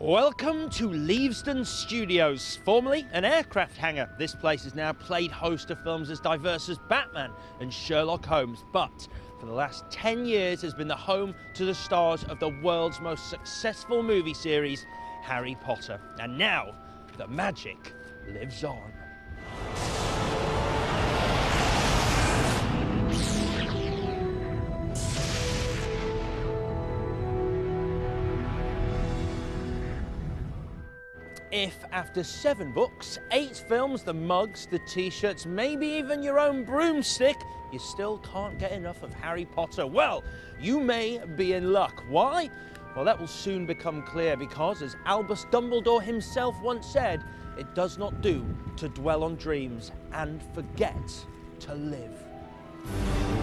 Welcome to Leavesden Studios, formerly an aircraft hangar. This place has now played host to films as diverse as Batman and Sherlock Holmes, but for the last 10 years has been the home to the stars of the world's most successful movie series, Harry Potter. And now, the magic lives on. If after seven books, eight films, the mugs, the t shirts, maybe even your own broomstick, you still can't get enough of Harry Potter, well, you may be in luck. Why? Well, that will soon become clear because, as Albus Dumbledore himself once said, it does not do to dwell on dreams and forget to live.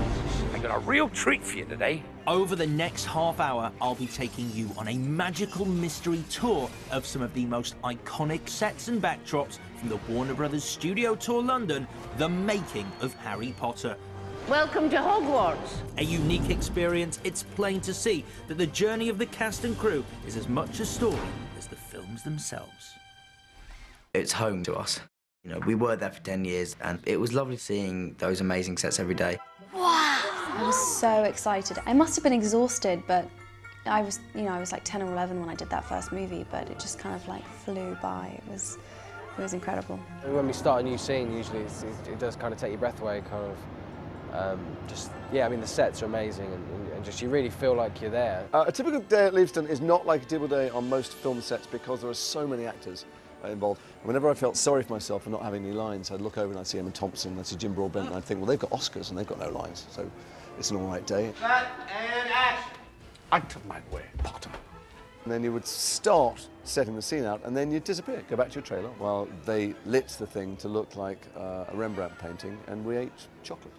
I got a real treat for you today. Over the next half hour, I'll be taking you on a magical mystery tour of some of the most iconic sets and backdrops from the Warner Brothers Studio Tour London, The Making of Harry Potter. Welcome to Hogwarts. A unique experience, it's plain to see that the journey of the cast and crew is as much a story as the films themselves. It's home to us. You know, we were there for 10 years, and it was lovely seeing those amazing sets every day. I was so excited. I must have been exhausted, but I was, you know, I was like 10 or 11 when I did that first movie, but it just kind of like flew by. It was, it was incredible. When we start a new scene, usually it's, it, it does kind of take your breath away, kind of. Um, just yeah, I mean the sets are amazing, and, and just you really feel like you're there. Uh, a typical day at Leavesden is not like a typical day on most film sets because there are so many actors uh, involved. And whenever I felt sorry for myself for not having any lines, I'd look over and I'd see Emma Thompson, I'd see Jim Broadbent, and I'd think, well, they've got Oscars and they've got no lines, so it's an all right day. Cut and action. Out of my way, Potter. And then you would start setting the scene out, and then you'd disappear, go back to your trailer, while they lit the thing to look like uh, a Rembrandt painting, and we ate chocolate.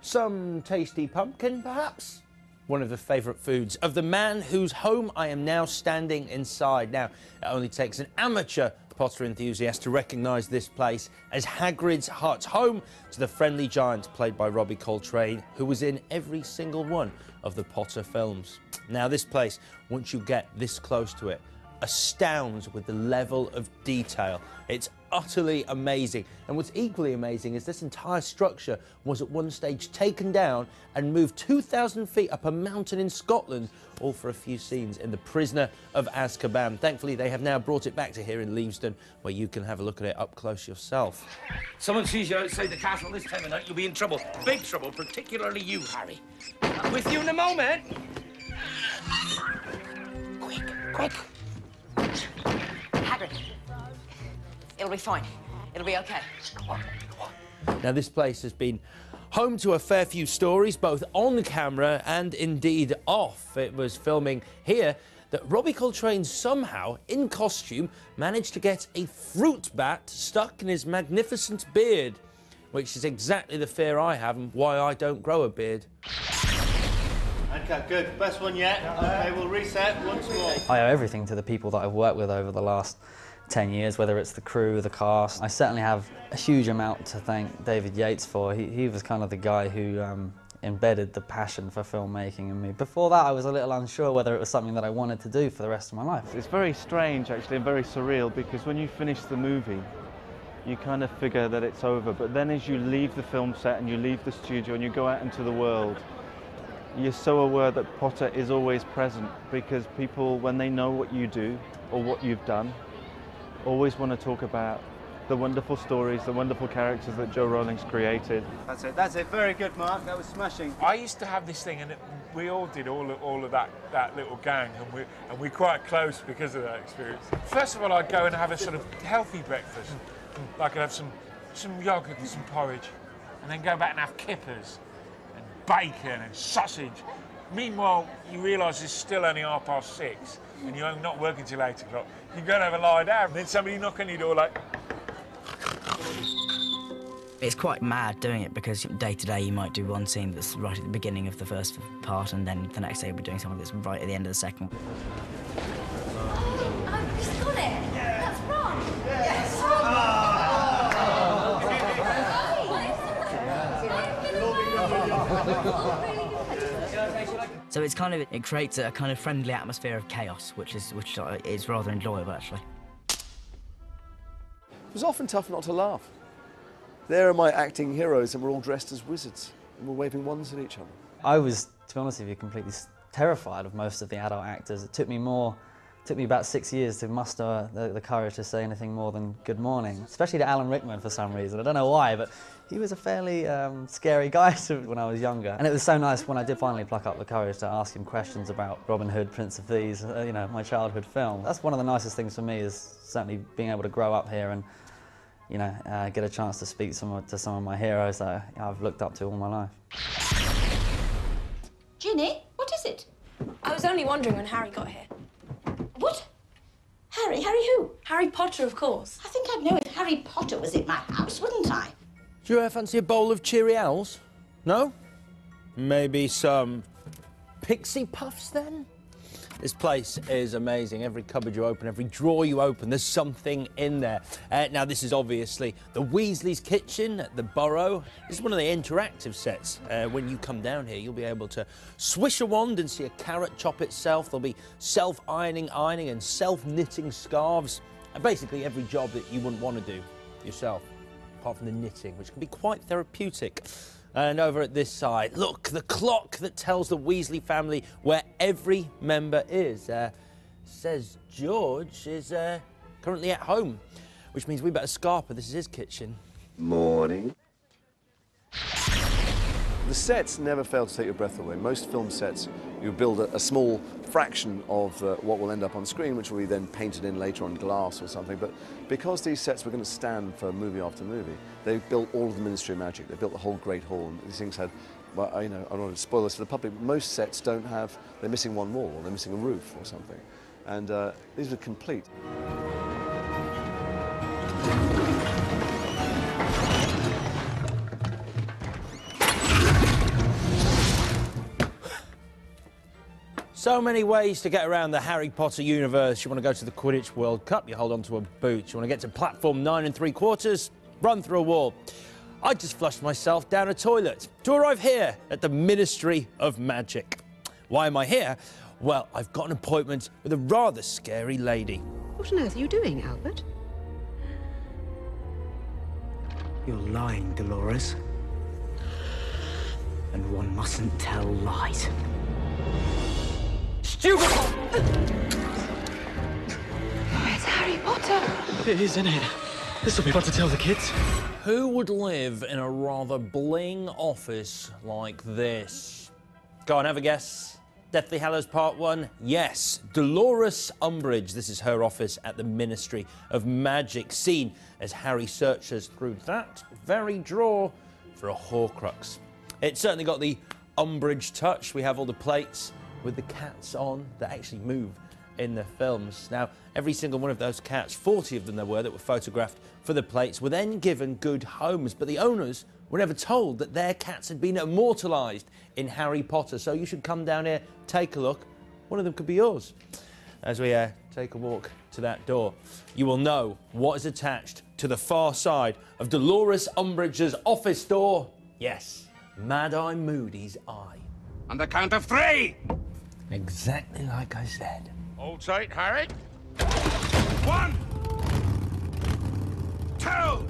Some tasty pumpkin, perhaps? One of the favourite foods of the man whose home I am now standing inside. Now, it only takes an amateur Potter enthusiast to recognise this place as Hagrid's hut, home to the friendly giant played by Robbie Coltrane, who was in every single one of the Potter films. Now, this place, once you get this close to it, astounds with the level of detail. It's utterly amazing. And what's equally amazing is this entire structure was at one stage taken down and moved 2,000 feet up a mountain in Scotland, all for a few scenes in The Prisoner of Azkaban. Thankfully, they have now brought it back to here in Leavesden, where you can have a look at it up close yourself. Someone sees you outside the castle this time of night, you'll be in trouble. Big trouble, particularly you, Harry. I'm with you in a moment. Quick, quick. Hagrid. It'll be fine. It'll be okay. Now, this place has been home to a fair few stories, both on camera and indeed off. It was filming here that Robbie Coltrane somehow, in costume, managed to get a fruit bat stuck in his magnificent beard, which is exactly the fear I have and why I don't grow a beard. Okay, good. Best one yet. Okay, we'll reset once more. I owe everything to the people that I've worked with over the last 10 years, whether it's the crew, the cast. I certainly have a huge amount to thank David Yates for. He, he was kind of the guy who um, embedded the passion for filmmaking in me. Before that, I was a little unsure whether it was something that I wanted to do for the rest of my life. It's very strange, actually, and very surreal because when you finish the movie, you kind of figure that it's over. But then as you leave the film set and you leave the studio and you go out into the world, you're so aware that Potter is always present because people, when they know what you do or what you've done, always want to talk about the wonderful stories, the wonderful characters that Jo Rowling's created. That's it. That's it. Very good, Mark. That was smashing. I used to have this thing, and it, we all did all of, all of that, that little gang, and we and we're quite close because of that experience. First of all, I'd go and have a sort of healthy breakfast, like I'd have some some yogurt and some porridge, and then go back and have kippers and bacon and sausage. Meanwhile, you realise it's still only half past six, and you're not working till eight o'clock. You go and have a lie down, and then somebody knock on your door like. It's quite mad doing it because day to day you might do one scene that's right at the beginning of the first part, and then the next day you'll be doing something that's right at the end of the second. Oh, he's got it! That's Ron! Yes! So it's kind of it creates a kind of friendly atmosphere of chaos, which is which is rather enjoyable actually. It was often tough not to laugh. There are my acting heroes, and we're all dressed as wizards, and we're waving wands at each other. I was, to be honest with you, completely terrified of most of the adult actors. It took me more, took me about six years to muster the, the courage to say anything more than good morning, especially to Alan Rickman for some reason. I don't know why, but he was a fairly um, scary guy when I was younger. And it was so nice when I did finally pluck up the courage to ask him questions about Robin Hood, Prince of Thieves, uh, you know, my childhood film. That's one of the nicest things for me is certainly being able to grow up here and you know, uh, get a chance to speak some, to some of my heroes that I've looked up to all my life. Ginny, what is it? I was only wondering when Harry got here. What? Harry? Harry who? Harry Potter, of course. I think I'd know if Harry Potter was at my house, wouldn't I? Do you uh, fancy a bowl of Cheerios? No? Maybe some pixie puffs then? This place is amazing. Every cupboard you open, every drawer you open, there's something in there. Uh, now, this is obviously the Weasley's kitchen at the Burrow. This is one of the interactive sets. Uh, when you come down here, you'll be able to swish a wand and see a carrot chop itself. There'll be self-ironing ironing and self-knitting scarves. And basically every job that you wouldn't want to do yourself apart from the knitting, which can be quite therapeutic. And over at this side, look, the clock that tells the Weasley family where every member is. Uh, says George is uh, currently at home, which means we better scarper. This is his kitchen. Morning. The sets never fail to take your breath away. Most film sets, you build a, a small fraction of uh, what will end up on screen, which will be then painted in later on glass or something. But because these sets were going to stand for movie after movie, they built all of the Ministry of Magic. They built the whole Great Hall, and these things had. Well, I, you know, I don't want to spoil this for the public. Most sets don't have. They're missing one wall. Or they're missing a roof or something, and uh, these were complete. So many ways to get around the Harry Potter universe. You want to go to the Quidditch World Cup, you hold onto a boot. You want to get to platform nine and three quarters, run through a wall. I just flushed myself down a toilet to arrive here at the Ministry of Magic. Why am I here? Well, I've got an appointment with a rather scary lady. What on earth are you doing, Albert? You're lying, Dolores. And one mustn't tell lies. Stupid! It's Harry Potter. It is, isn't it? This will be fun to tell the kids. Who would live in a rather bling office like this? Go on, have a guess. Deathly Hallows Part 1? Yes. Dolores Umbridge. This is her office at the Ministry of Magic. Seen as Harry searches through that very drawer for a Horcrux. It's certainly got the Umbridge touch. We have all the plates with the cats on that actually move in the films. Now, every single one of those cats, 40 of them there were that were photographed for the plates, were then given good homes, but the owners were never told that their cats had been immortalised in Harry Potter. So you should come down here, take a look. One of them could be yours. As we uh, take a walk to that door, you will know what is attached to the far side of Dolores Umbridge's office door. Yes, Mad Eye Moody's eye. On the count of three! Exactly like I said. Hold tight, Harry. One! Two!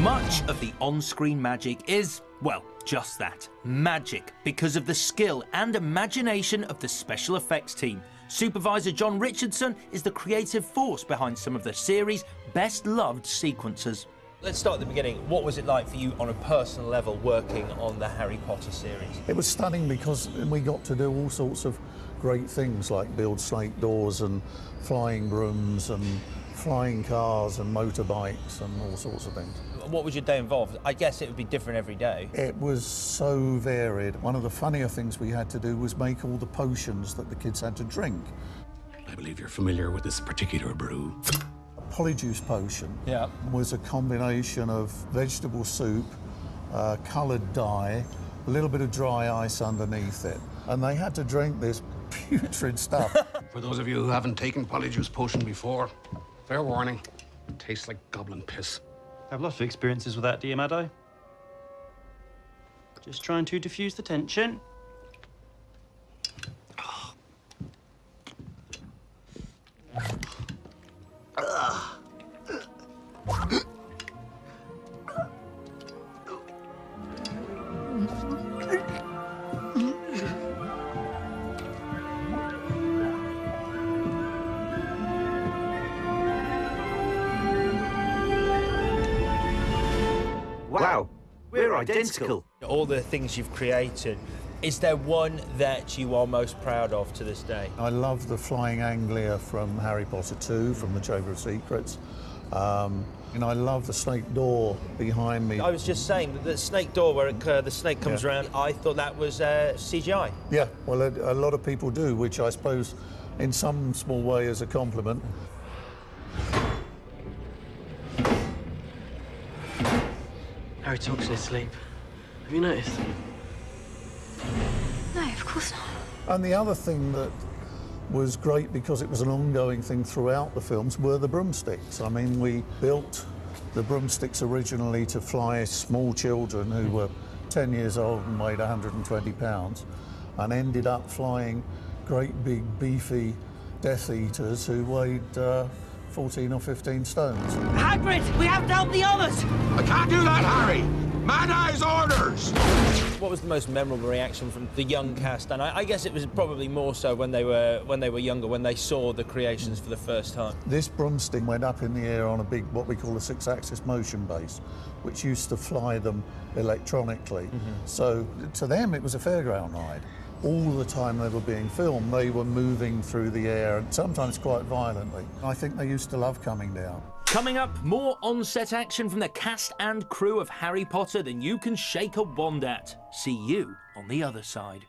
Much of the on screen magic is, well, just that magic, because of the skill and imagination of the special effects team. Supervisor John Richardson is the creative force behind some of the series' best loved sequences. Let's start at the beginning. What was it like for you on a personal level working on the Harry Potter series? It was stunning because we got to do all sorts of great things like build snake doors and flying brooms and flying cars and motorbikes and all sorts of things. What was your day involved? I guess it would be different every day. It was so varied. One of the funnier things we had to do was make all the potions that the kids had to drink. I believe you're familiar with this particular brew. A polyjuice potion Yeah. was a combination of vegetable soup, uh, coloured dye, a little bit of dry ice underneath it. And they had to drink this putrid stuff. For those of you who haven't taken polyjuice potion before, fair warning, it tastes like goblin piss. Have lots of experiences with that, do you, Mad Eye? Just trying to diffuse the tension. Identical. All the things you've created, is there one that you are most proud of to this day? I love the flying anglia from Harry Potter 2, from the Chamber of Secrets. Um, and I love the snake door behind me. I was just saying that the snake door where it, uh, the snake comes Yeah. around, I thought that was uh, CGI. Yeah, well, a, a lot of people do, which I suppose in some small way is a compliment. Harry talks in his sleep. Have you noticed? No, of course not. And the other thing that was great because it was an ongoing thing throughout the films were the broomsticks. I mean, we built the broomsticks originally to fly small children who were 10 years old and weighed 120 pounds and ended up flying great big beefy Death Eaters who weighed uh, 14 or 15 stones. Hagrid, we have to help the others. I can't do that, Harry! Mad Eye's orders! What was the most memorable reaction from the young cast? And I, I guess it was probably more so when they were when they were younger, when they saw the creations for the first time. This broomstick went up in the air on a big, what we call a six-axis motion base, which used to fly them electronically. Mm-hmm. So to them, it was a fairground ride. All the time they were being filmed, they were moving through the air, and sometimes quite violently. I think they used to love coming down. Coming up, more on-set action from the cast and crew of Harry Potter than you can shake a wand at. See you on the other side.